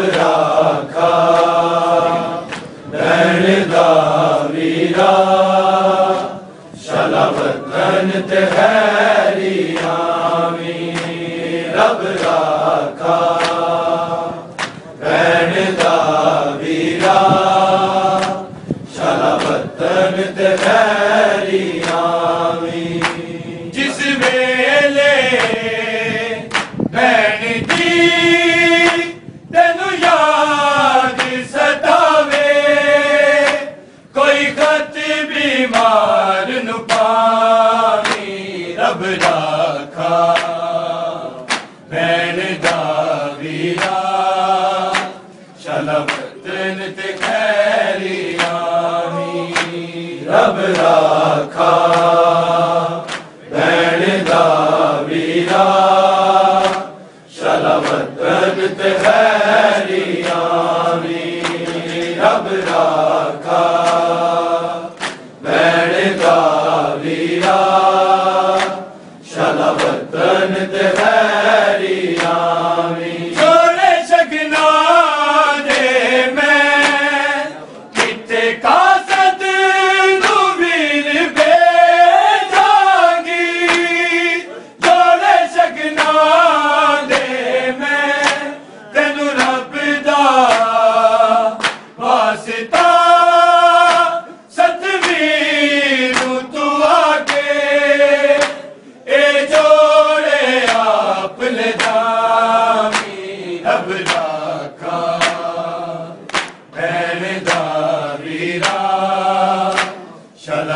bıraka Derda vira Şalabatan teheri ami Rab raka Derda vira Şalabatan teheri ami Cismele Berdi طلب جنت خیری آمی رب راکھا بین دا بیرا شلوت جنت خیری آمی رب راکھا بین دا بیرا شلوت جنت خیری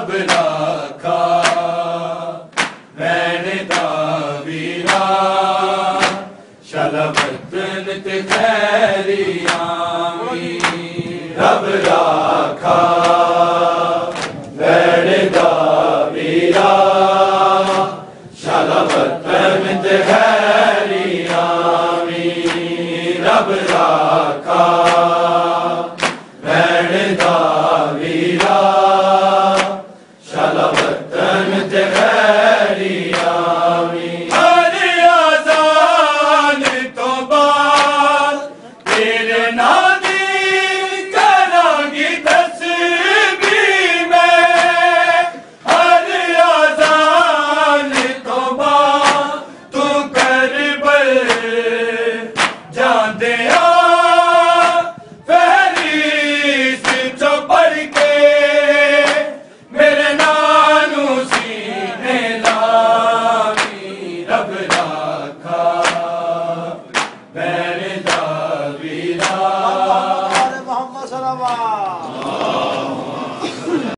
رب راکھا ویڑدا ویرا شالا وطن خیری آمی رب راکھا۔